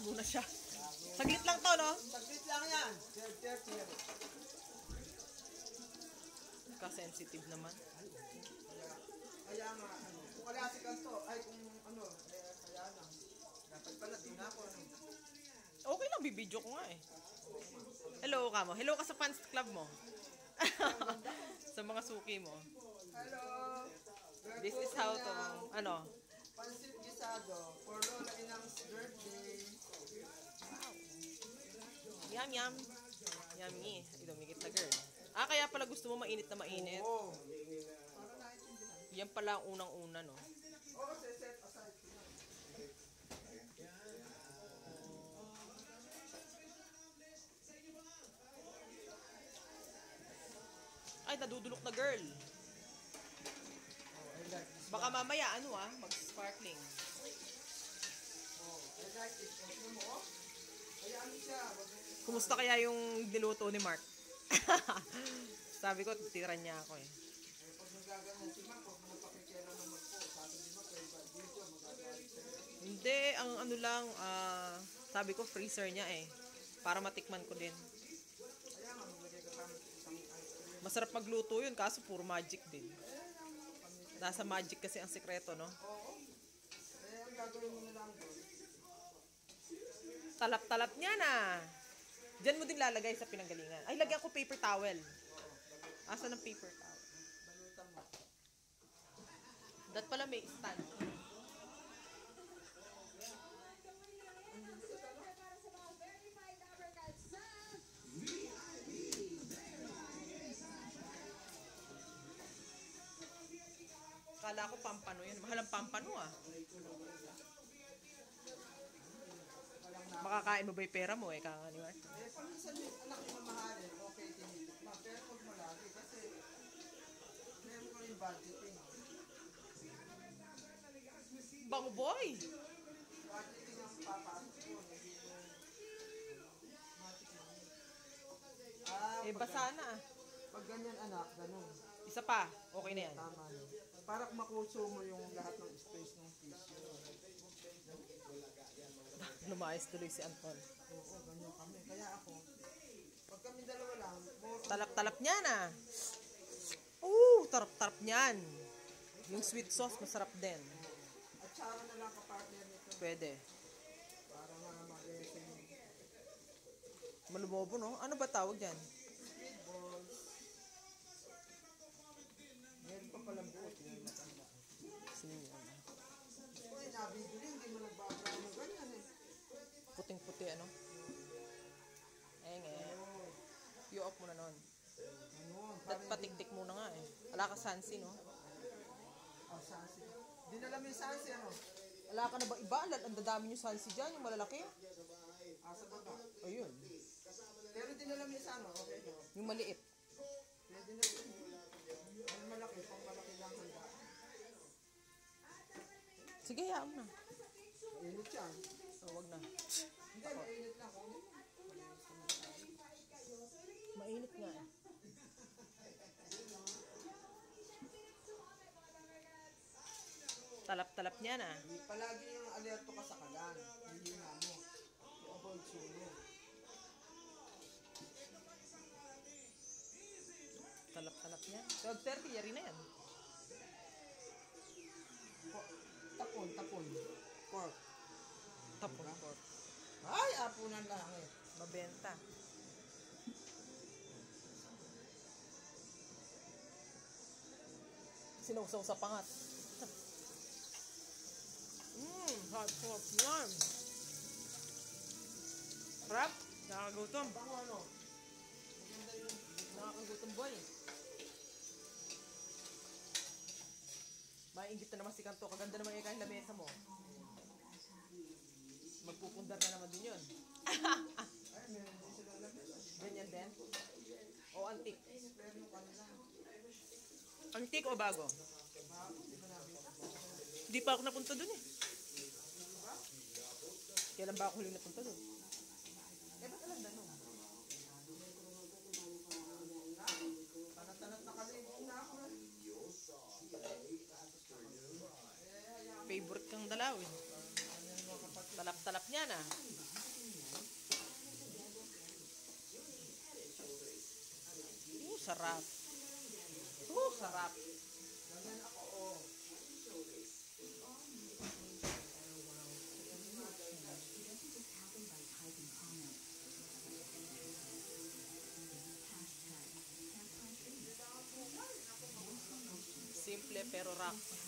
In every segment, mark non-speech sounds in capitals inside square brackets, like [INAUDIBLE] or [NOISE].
Gago na siya. Saglit lang to, no? Saglit lang yan. 30. Ka-sensitive naman. Kaya, nga, ano, kung kalasi ka to, ay kung ano, eh, kaya lang. Dapat pala, di na ako, ano. Okay lang, bibidyo ko nga eh. Hello ka mo. Hello ka sa fans club mo. [LAUGHS] sa mga suki mo. Hello! This is how to, ano, Pansit gisado for Lola Inang's birthday. Yum yum. Yummy. Ay, dumikit na girl. Ah, kaya pala gusto mo mainit na mainit. Oo. Yan pala ang unang-una, no? Oo, set aside. Ay, nadudulok na girl. Baka mamaya, ano ah, mag-sparkling. Oh, I like it. Tingnan mo, oh. Kaya ano siya, wag mo- Kumusta kaya yung niluto ni Mark? [LAUGHS] Sabi ko, titiran niya ako eh. Hindi, ang ano lang, ah, sabi ko freezer niya eh. Para matikman ko din. Masarap magluto yun, kaso puro magic din. Nasa magic kasi ang sekreto, no? Oo. Eh, ang na. Talap-talap niya na. Diyan mo din lalagay sa pinanggalingan. Ay, lagyan ko paper towel. Asa ng paper towel? Balutan mo. Dat pala may stand. Kala ko pampano yun. Mahal ang pampano ah. Makakain mo ba yung pera mo eh, kaka ni Mark? Eh, pag minsan yung anak mo mamahalin, okay, tinitik mo. Pero huwag mo lagi kasi meron ko rin budgeting. Bango boy! Budgeting ang papasok ko. Hindi. Ah, Eh, basa na ah. pag ganyan anak, ganun. Isa pa. Okay na yan. Tama no. Para makuso mo yung lahat ng space ng tissue. [LAUGHS] Lumayas tuloy si Anton. Oo, ganyan kami. Kaya ako, pag kami dalawa lang, more Talap-talap niya na. Oo, tarap-tarap niyan. Yung sweet sauce, masarap din. At saka na lang kapartner nito. Pwede. Para nga mag-resin yung Malumobo, no? Ano ba tawag squid balls. Meron pa palang buot, yung matanda. Sino yun? Uy, nabibili, hindi mo nagbabra mo ganyan eh. Puting-puti, ano? Enge. Oo. You off mo na nun. Dapat patiktik muna nga eh. Wala ka sansi, no? oh, sansi. Dinala mo yung sansi, ano? Wala ka na ba iba? Ang dadami yung sansi dyan, yung malalaki. Ah, sa baba. Ayun. Pero dinala mo yung sa ano, okay? Yung maliit. Pwede na rin. Ang malaki, pang malaki lang handa. Sige, hayaan mo na. Init yan. Oh, wag na. Hindi, mainit lang. Mainit nga eh. Talap-talap niya na. Palagi yung alerto ka sa kalan. Hindi na mo. I-avoid sunog. Talap-talap niya. 12.30, yari na yan. Po- Tapon, tapon. Pork. Tapon pork. Ay, apunan lang eh. Mabenta. Sinausaw sa pangat. Mmm, hot pot yan. Sarap. Nakakagutom. Bango ano? Nakakagutom boy. Maingit na naman si Kanto. Kaganda naman yung kahit lamesa mo. Magpupundar na naman din yun. Ganyan din. O antik. Antik o bago? Hindi pa ako napunta dun eh. Kailan ba ako huling napunta dun? Eh, ba't alam na no? Tanat-tanat na kami. Na ako na. Favorite kang dalawin. Sarap niya na. Uh, sarap. Uh, sarap. Simple pero rock.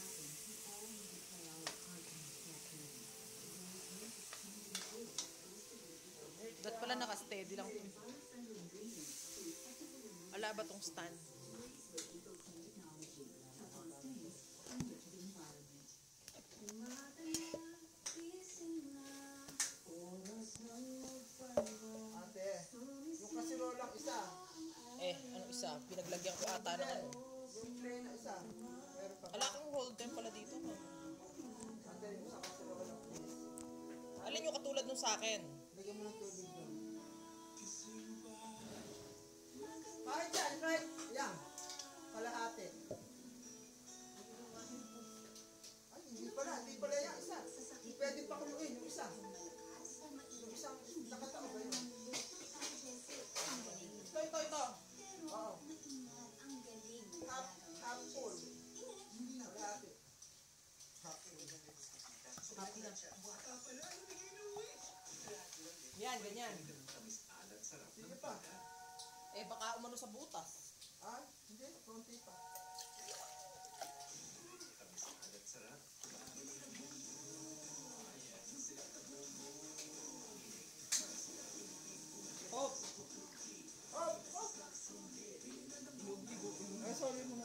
wala ba tong stand? Ate, yung kasirola isa. Eh, ano isa? Pinaglagyan ko ata ng ano. Yung plain na isa. Meron pa. Ala kang pala dito. Ate, yung sa kasirola. Alin yung katulad nung sa akin? ganyan. Sige pa. Eh, baka umano sa butas. Ah, hindi. Konti pa. Oh, oh, oh. Ay, sorry mo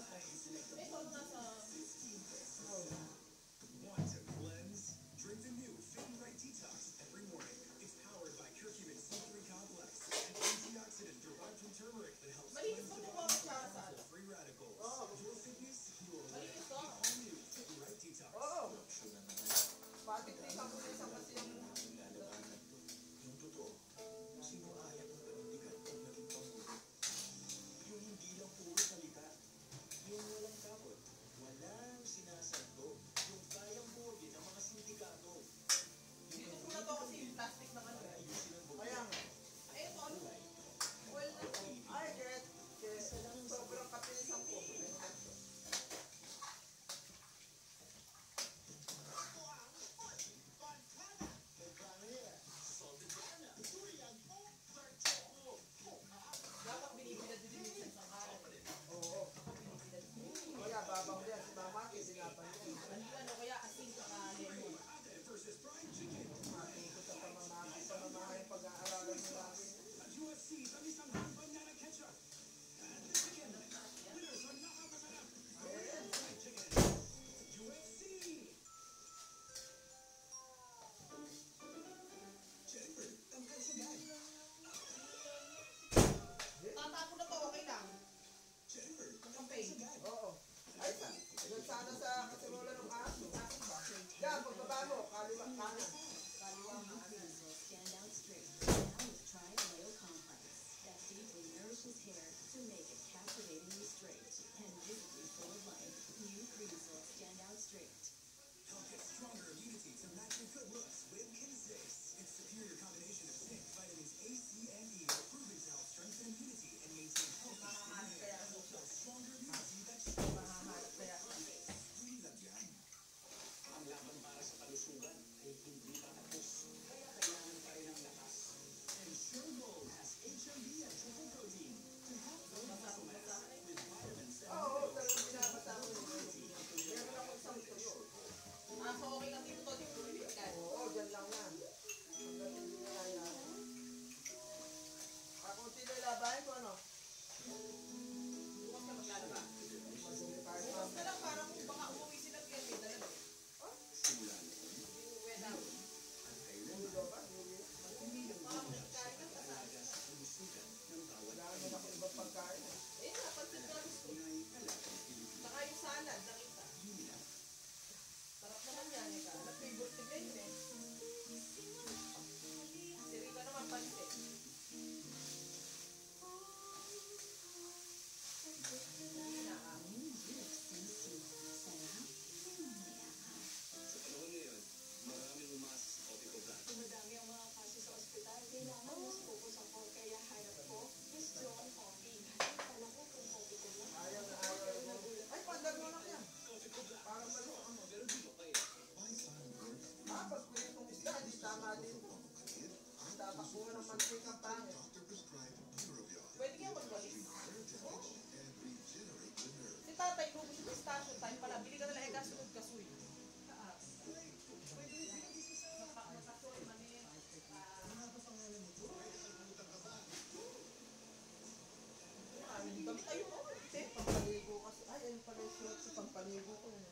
Pwede kaya magwalis? Oo. Si tatay ko, gusto yung station time pala. Bili ka na lang kasunod kasoy. Taas. Pwede rin binagisi sa kasoy, manin. Ano ba pangalan mo? Pwede kalimutan ka ba? Ano, damit ayun mo. Pampaligo kasi. Ay, ayun pala yung short sa pampaligo ko. Eh.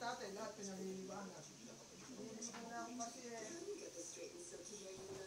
tatay, lahat pinaghihiwala. Hindi na ako kasi. Eh,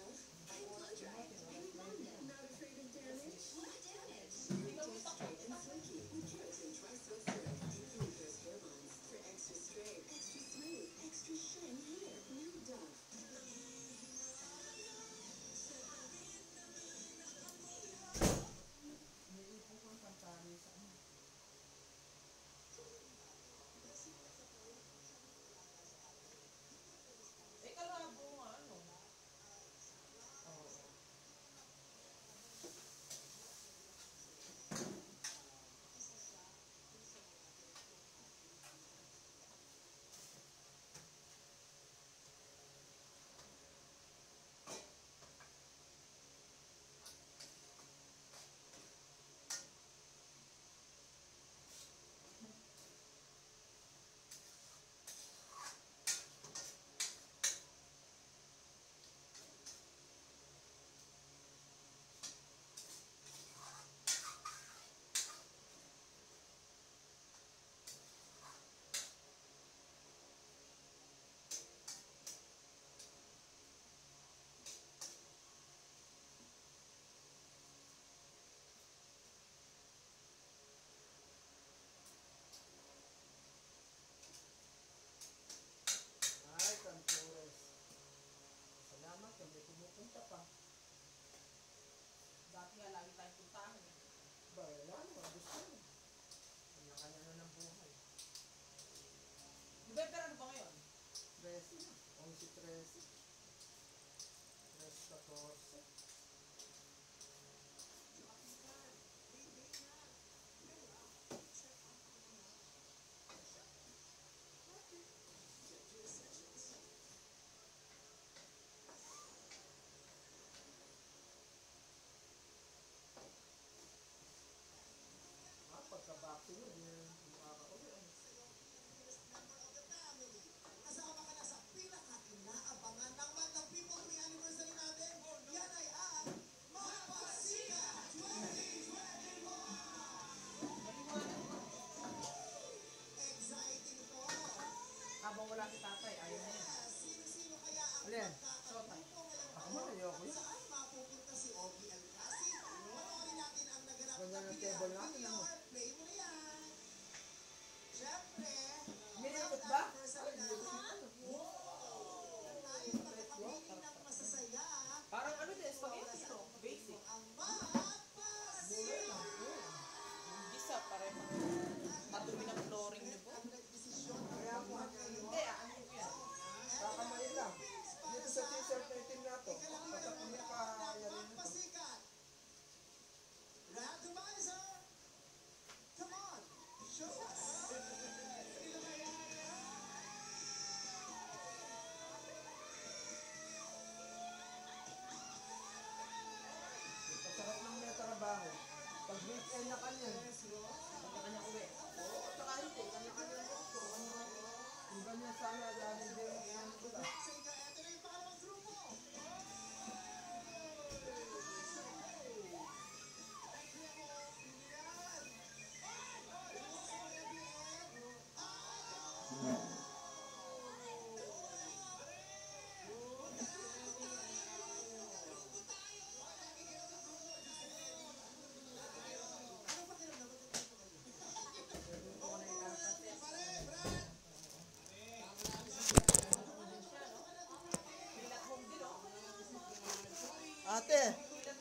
Ate,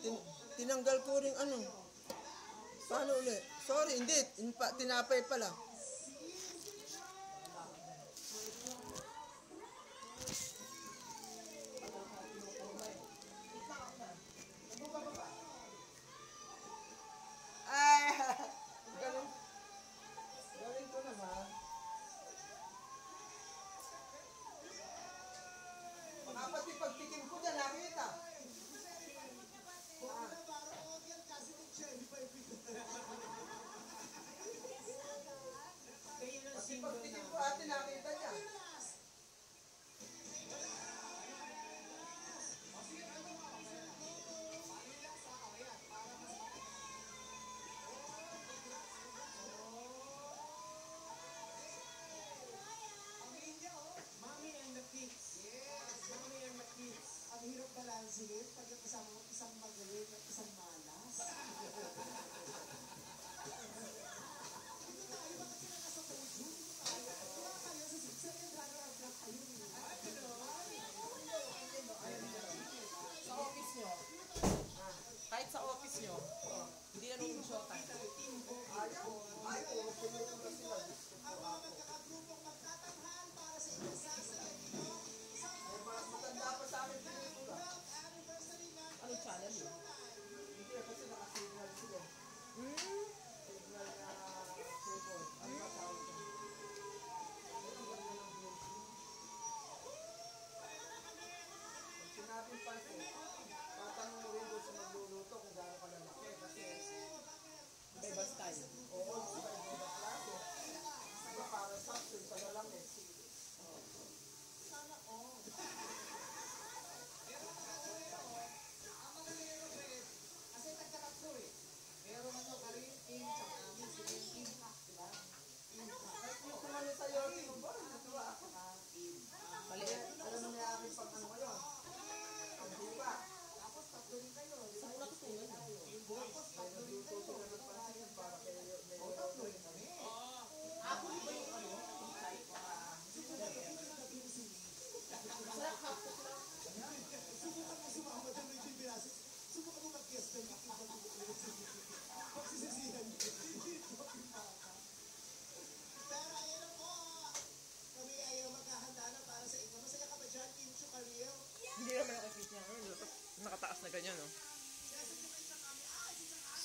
tin tinanggal ko rin ano. Paano ulit? Sorry, hindi. Tinapay pala.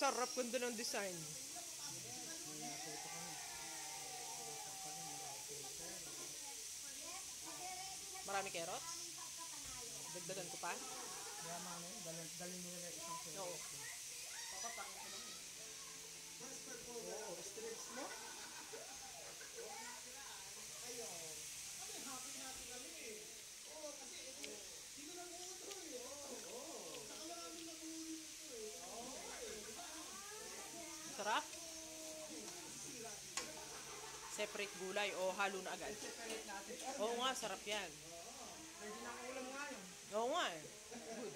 sarap ganda ng design. Marami carrots? Dagdagan ko pa? Kaya mga ano, dalhin dal mo nila isang carrots. Oo. Papapangin ko naman. Oo, strips mo? sarap. Separate gulay o halo na agad. Oo nga, sarap yan. Pwede na ulam nga yun. Oo nga eh. Good.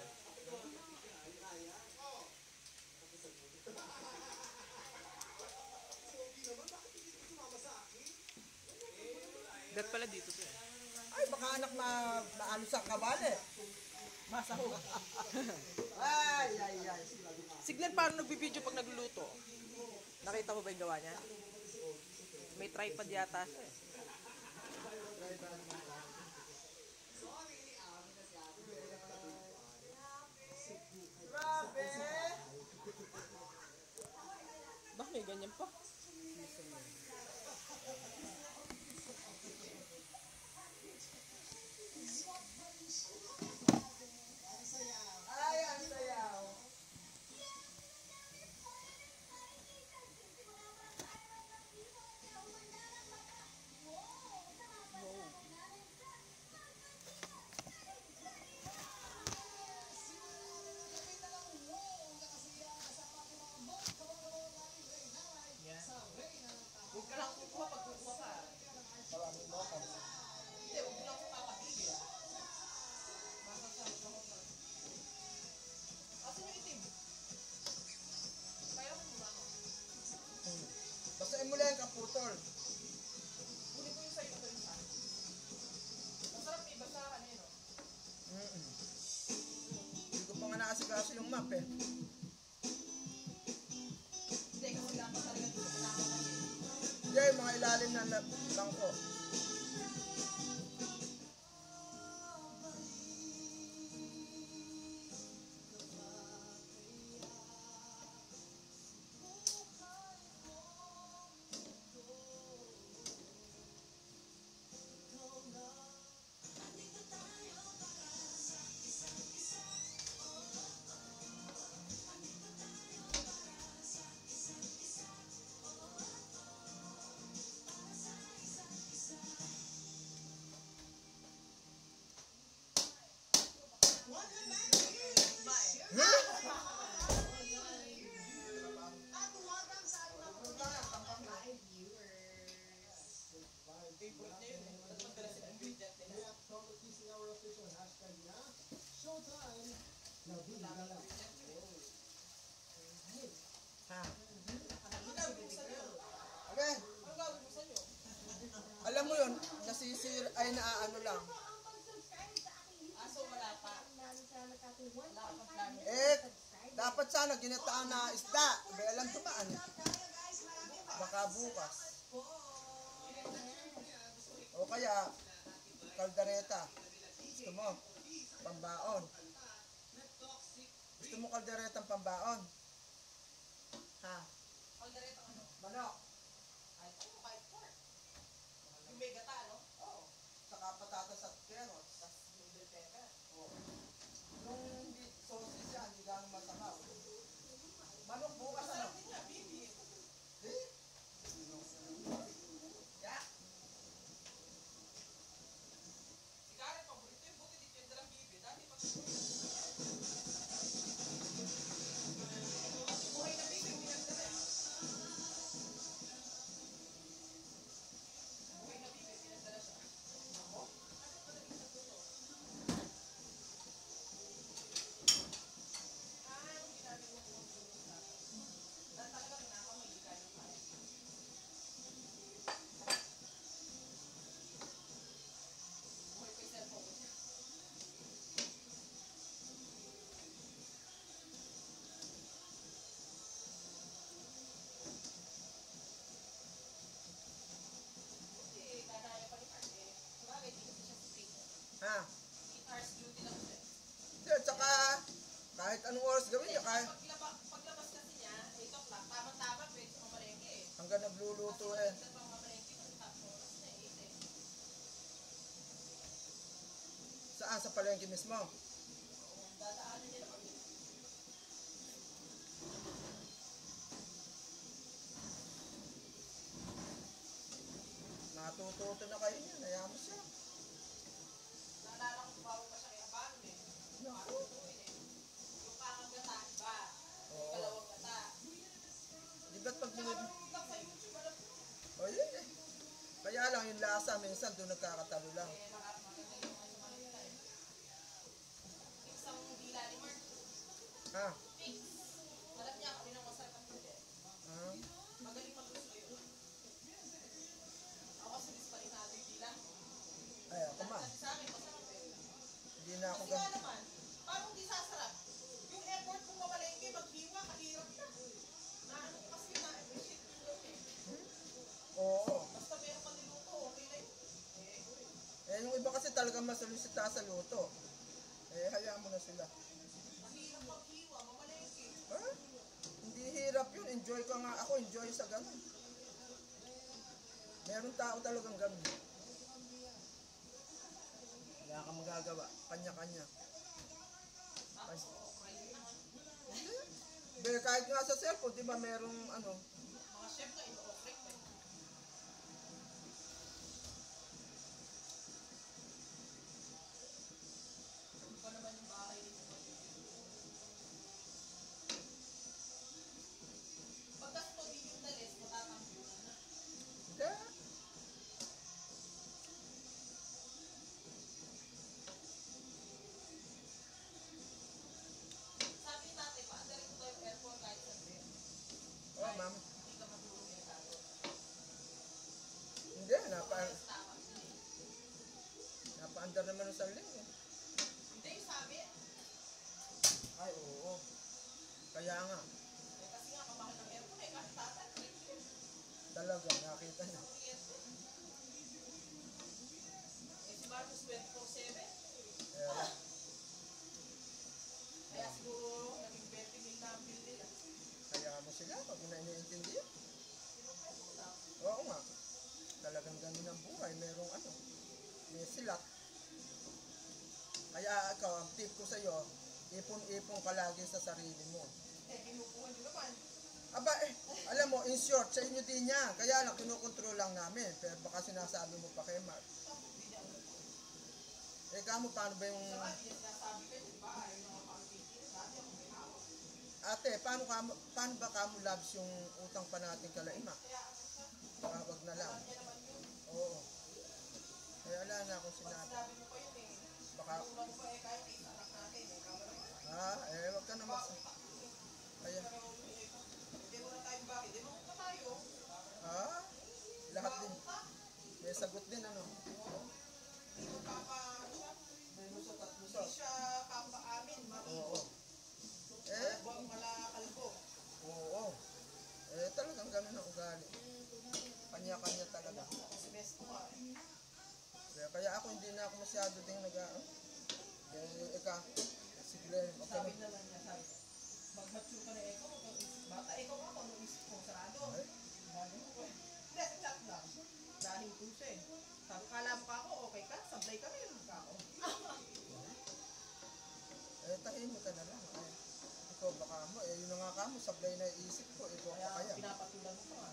Dat pala dito to eh. Ay, baka anak na naano sa kabale. Eh. Masawa. [LAUGHS] ay, ay, ay. Siglan, paano nagbibideo pag nagluluto? Nakita mo ba yung gawa niya? May tripod yata siya eh. Grabe! Bakit may ganyan pa? Dapat sana ginataan na isda. Belang tumaan. Baka bukas. O kaya, kaldereta. Gusto mo? Pambaon. Gusto mo kalderetang pambaon? Mismo? Dadaanan niya naman. Natututo na kayo niya, hayaan mo siya. Naalala ko, bago pa siya kay Abano eh. Naku. Yung kakang gata. Kalawang gata. Di ba't pag. Lang sa YouTube, alam mo, O yun eh. Kaya lang yung lasa, minsan doon nagkakatalo lang. eh, marami maganda yung mga Manila eh. Isang dila ni Mark, Ha? fix. Alam niya, kami nang masarap ang pwede. Ha? Magaling magluto yun. Ako kasi pa rin natin yung dila. Ay, ako man. Sabi sa akin, masarap eh. Hindi na ako Kasi nga gan... naman, parang di sasarap. Yung effort kung mamalengke, maghiwa, kahirap na. Naano ko kasi na-appreciate yung look eh. Oo. Basta meron ka niluto, okay na yun. Eh, yung iba kasi talagang masolusita sa luto. Eh, hayaan mo na sila. Mahirap maghiwa, mamalengke. Ha? Hindi hirap yun. Enjoy ko nga. Ako enjoy sa ganun. Meron tao talagang ganun. Wala kang magagawa. Kanya-kanya. Hindi. Be, kahit nga sa cellphone, di ba merong ano, சொல்லி ipon-ipon ka lagi sa sarili mo. Eh, kinukuha nyo naman. Aba eh, alam mo, in short, sa inyo din yan. Kaya lang, kinukontrol lang namin. Pero baka sinasabi mo pa kay Mark. Eh, kamo, paano ba yung... Ate, paano, ka, paano ba kamo labs yung utang pa natin kala ima? Baka wag na lang. Oo. Eh, wala na akong sinabi. Ah, eh, wag ka na mas. Ayan. Hindi mo na tayong bakit. Hindi mo pa tayo. Ha? Lahat din. May sagot din, ano? Hindi mo pa. Hindi mo sa tatlo sa... Hindi siya mami. Oo. Eh? Buwang mala kalbo. Oo. Eh, talagang ganun ang ugali. Kanya-kanya talaga. Kasi best ko ah. Kaya, kaya ako hindi na ako masyado ding nag... Ah, eh, ikaw. Glenn, okay Sabi na. naman niya, sabi ko, pag mature ka na isip bata, ikaw nga, pag isip mo sarado. Ay. Sabi mo, "Uy, Hindi, chat lang. Dahil ko siya eh. Sabi, ka ako, okay ka, sablay ka rin ka. Eh, tahimik ka na lang. Eh, ikaw baka mo, eh, yun nga ka mo, sablay na isip ko, ikaw pa kaya. pinapatulan mo pa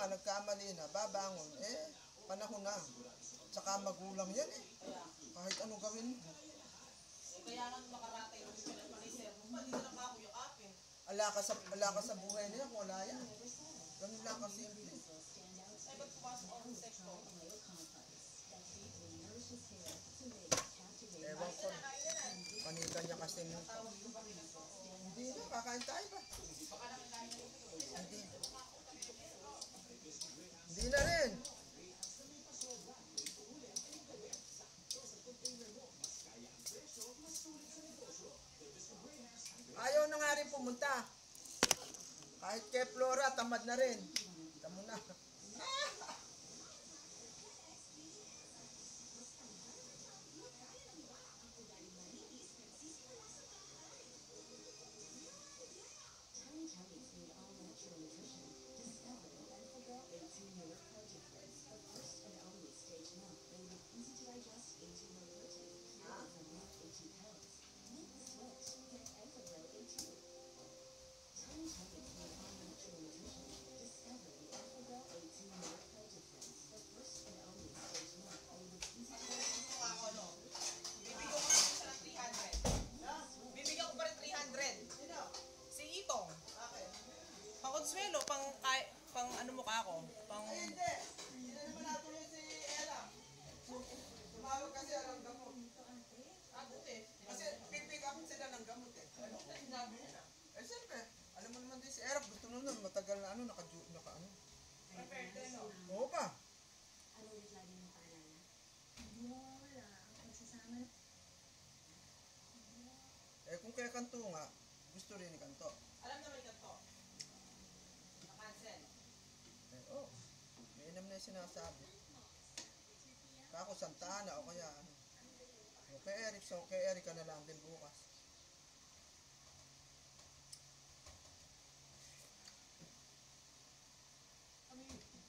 nga, nagkamali na, babangon. Eh, panahon na. Tsaka magulang yan eh. Kahit anong gawin mo. kaya nga makaratay yung pinagpalisir mo. Mali na lang ako yung apin. Ala ka sa, ala ka sa buhay niya kung wala yan. Ganun lang kasimple. Ay, ba't pumasok ako sa sekto? Ewan ko. Panika niya kasi. Rin? Hindi na, kakain tayo ba? Hindi. Hindi na rin. Ayaw na nga rin pumunta. Kahit kay Flora, tamad na rin. Sinasabi. Kako Santa Ana o kaya ano. O kay Eric, so kay Eric ka na lang din bukas.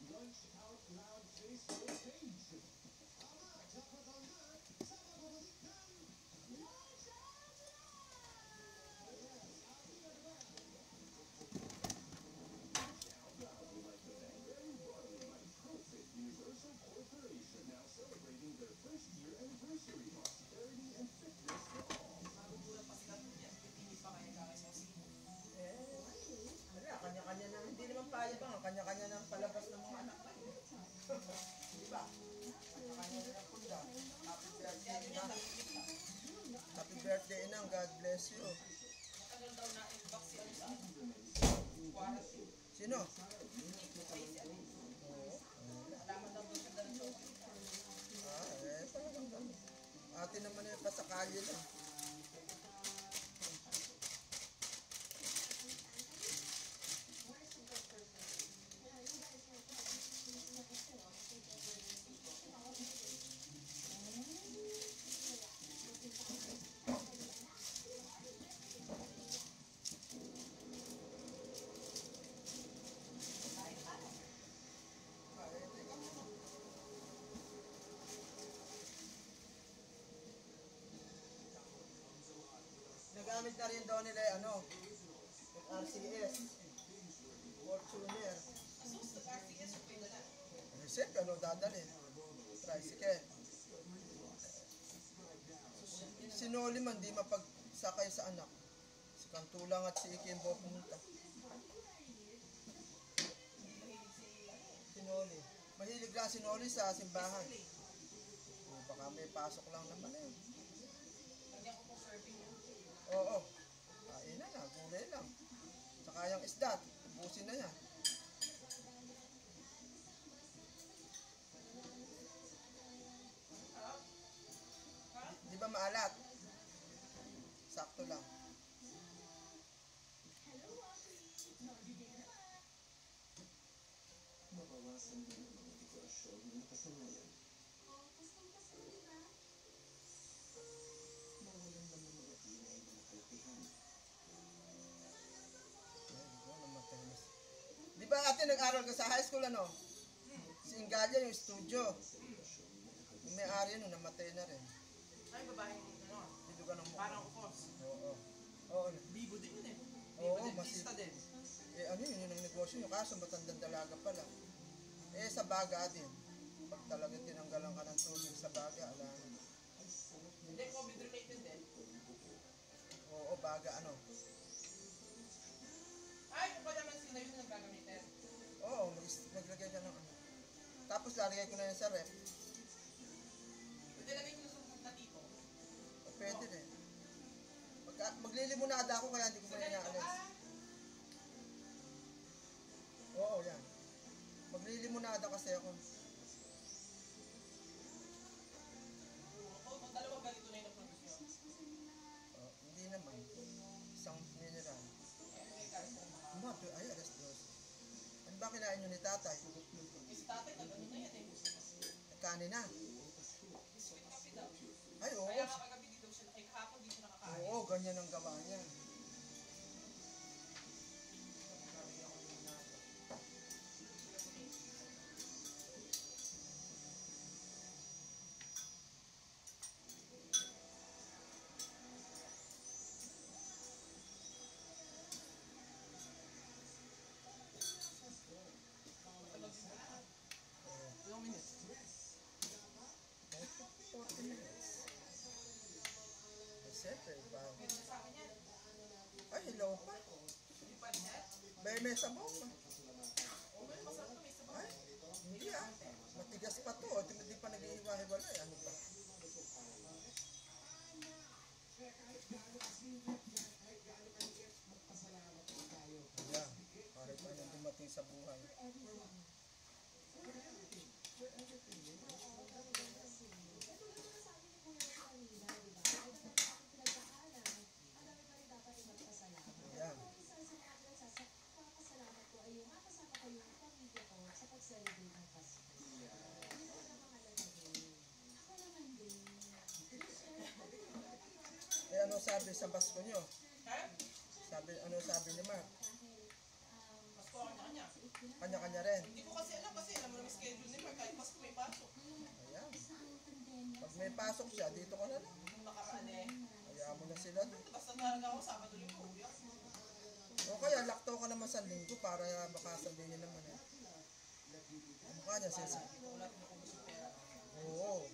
Lunch Out Loud Facebook na rin daw nila yung ano, yung RCS. Fortuner. Nag-RCS yung pwede na. Eh, siyempre, ano dadalhin? Tricycle. Si Noli man di mapagsakay sa anak. Si Kantulang at si Ikimbo pumunta. Si Noli. Mahilig lang si Noli sa simbahan. Oh, baka may pasok lang naman eh. Lagyan ko po surfing yun. Oo. Kain na na, gulay lang. Saka yung isda, ubusin na yan. Di ba maalat? Ate nag-aral ka sa high school ano? Si Ingalia yung studio. Yung may-ari nun, namatay na rin. Ay, babae yung ano. Dito ka ng mukha. Parang ukos. Oo. Oo. Bibo din yun eh. Oo, Bibo din, masip- pista din. Eh ano yun, yun ang negosyo nyo. Kaso matandang dalaga pala. Eh sa baga din. Pag talaga tinanggalan ka ng tubig sa baga, ala na. Hindi, COVID related din. Oo, baga ano. Ay, kung pa naman sila yun ang gagamitin. Oo, mag maglagay ka ng ano. Tapos lalagay ko na yan sa rep. Pwede lagay ko sa na dito. O, pwede din. Pagka, maglilimonada ako kaya hindi ko Sa na ganito, inaalis. ah. Oo, yan. Maglilimonada kasi ako. Ba kinain nyo ni tatay? Eh, si tatay, nag-ano na yan eh. Kanin na. Ay, oo. Kaya nga kagabi dito siya, ay kahapon dito nakakain. Oo, ganyan ang gawa niya. May may sabaw pa. Ay, hindi ah. Matigas pa to. Di, di pa nag-iiwa-hiwalay. Ano ba? Ayan. Kahit ano dumating sa buhay. Sabi sa Pasko nyo? Ha? Sabi, ano sabi ni Mark? Mas ko kanya-kanya. Kanya-kanya rin. Hindi ko kasi alam kasi alam mo naman schedule ni Mark kahit mas may pasok. Ayan. Pag may pasok siya, dito ka na lang. Nakaraan eh. Hayaan mo na sila doon. Basta talaga ako Sabado linggo. uwi ako. O kaya, laktaw ka naman sa linggo para baka sabihin naman eh. Ka niya, ko pera. Oo.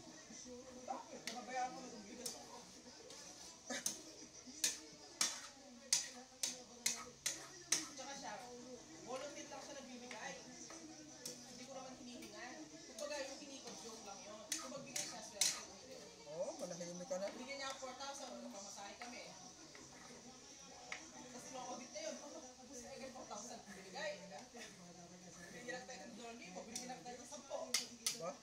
Bakit? Nakabayaan ko na yung bigas ko. Tsaka siya, volunteer lang siya nagbibigay. Hindi ko naman hinihingan. Kumbaga yung hinikot joke lang yun. Kung magbigay siya, swerte. Oo, manahimik ka na. Bigyan niya ako 4,000, wala pamasahe kami. Kasi nung audit na yun, tapos na agad 4,000 binigay. Binigyan tayo ng 2,000, binigyan tayo ng 10. Ba?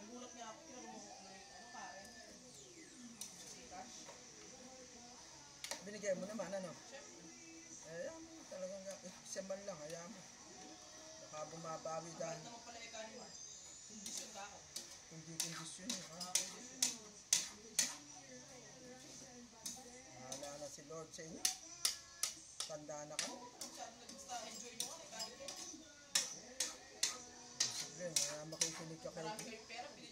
Nagulat nga ako, tinanong mo kung may ano Karen. Si Cash. Binigay mo naman, ano? Siyempre. Eh, ayaw mo. Talagang eh, siya man lang, ayaw mo. Baka bumabawi dahil Bakit naman pala ikaw ni Mark? Kondisyon ka ako. hindi kondisyon eh. Ha? Kondisyon. Bahala na si Lord sa inyo. Tanda na ka. Masyado na basta enjoy nyo nga, kahit kayo. Sige, kaya makikinig ka kay Marami kayong pera, bilhin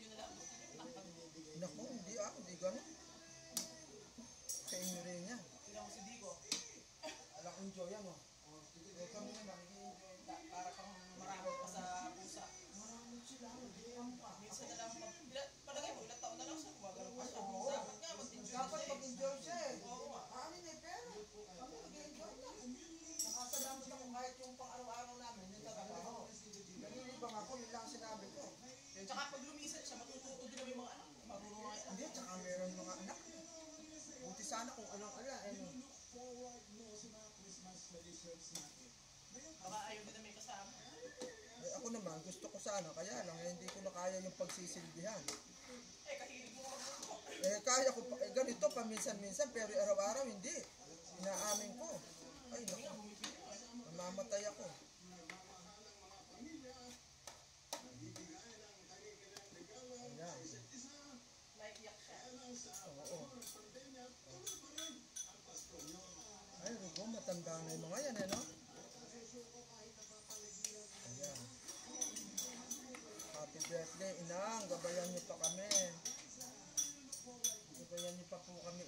sana, kaya lang, eh, hindi ko na kaya yung pagsisilbihan. Eh. Eh, kaya ko, pa- eh, ganito, paminsan-minsan, pero araw-araw, hindi. Inaamin ko. Ay, naku, mamamatay ako. Ayan. Naiiyak siya. Oo. Ay, Rugo, matanda na yung mga yan, eh, no? Ayan. Happy birthday, inang. Gabayan niyo pa kami. Gabayan niyo pa po kami,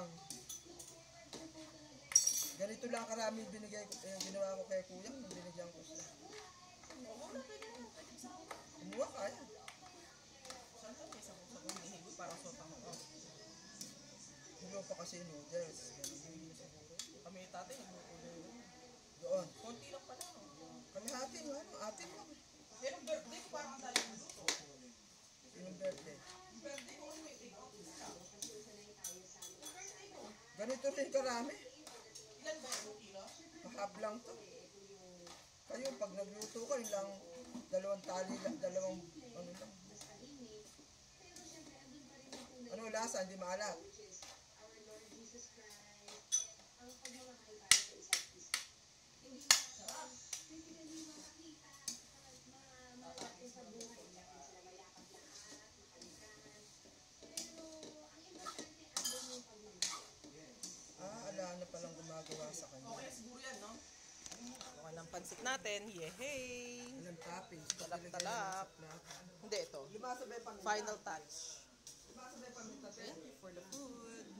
inang. Ganito lang karami binigay ko, eh, ginawa ko kay kuya, binigyan ko siya. Kumuha kaya. Saan ka? May sabong sabong hinihigo para sa pangako. Hilo pa kasi noodles. Ganun yun siguro. Kami yung tatay, nagluto na yun. Doon. Konti lang pala, no? Kalahati ng ano, atin lang. Pero birthday ko parang ang dali luto. Sinong birthday? Birthday ko kasi may take out isa. Birthday ko. Ganito rin karami. Ilan ba yung kilo? Mahab lang to. Kayo, pag nagluto ko, lang dalawang tali lang, dalawang, ano lang. Ano lasa? Hindi maalat. Na palang gumagawa sa kanya. Okay siguro yan, no? Okay lang pansit natin. Yehey! Ilang toppings. Talap-talap. Hindi, ito. Final touch. Thank you for the food.